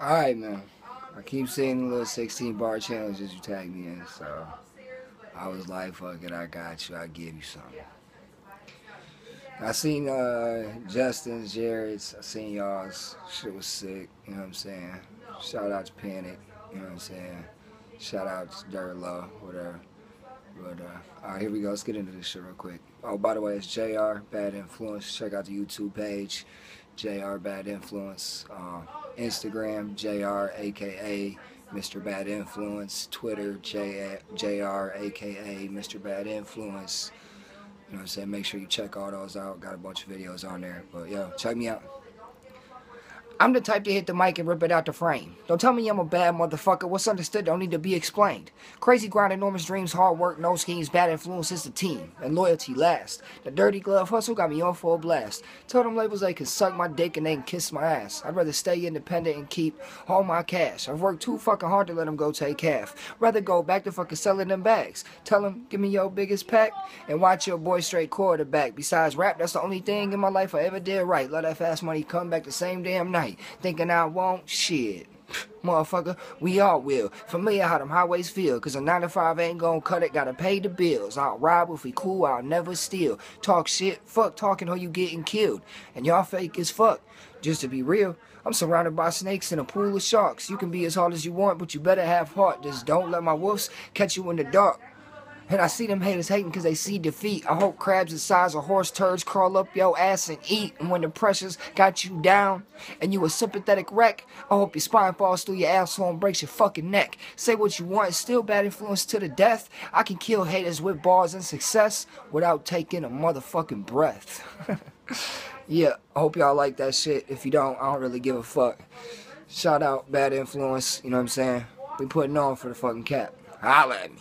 Alright, man. I keep seeing the little 16 bar challenges you tag me in, so I was like, fuck it, I got you, I'll give you something. I seen uh, Justin's, Jared's, I seen y'all's. Shit was sick, you know what I'm saying? Shout out to Panic, you know what I'm saying? Shout out to Dirt Low, whatever. But, uh, alright, here we go. Let's get into this shit real quick. Oh, by the way, it's JR, Bad Influence. Check out the YouTube page, JR Bad Influence. Uh, Instagram, JR, aka Mr. Bad Influence. Twitter, JR, aka Mr. Bad Influence. You know what I'm saying? Make sure you check all those out. Got a bunch of videos on there. But, yo, check me out. I'm the type to hit the mic and rip it out the frame. Don't tell me I'm a bad motherfucker. What's understood don't need to be explained. Crazy grind, enormous dreams, hard work, no schemes, bad influences the team, and loyalty last. The dirty glove hustle got me on for a blast. Tell them labels they can suck my dick and they can kiss my ass. I'd rather stay independent and keep all my cash. I've worked too fucking hard to let them go take half. Rather go back to fucking selling them bags. Tell them, give me your biggest pack and watch your boy straight quarterback. Besides rap, that's the only thing in my life I ever did right. Let that fast money come back the same damn night thinking I won't shit. Motherfucker, we all will. Familiar how them highways feel, cause a 9 to 5 ain't gonna cut it, gotta pay the bills. I'll rob if we cool, I'll never steal. Talk shit, fuck talking or you getting killed. And y'all fake as fuck. Just to be real, I'm surrounded by snakes in a pool of sharks. You can be as hard as you want, but you better have heart. Just don't let my wolves catch you in the dark. And I see them haters hating because they see defeat. I hope crabs the size of horse turds crawl up your ass and eat. And when the pressures got you down and you a sympathetic wreck, I hope your spine falls through your asshole and breaks your fucking neck. Say what you want, still bad influence to the death. I can kill haters with bars and success without taking a motherfucking breath. yeah, I hope y'all like that shit. If you don't, I don't really give a fuck. Shout out Bad Influence, you know what I'm saying? We putting on for the fucking cap. Holla at me.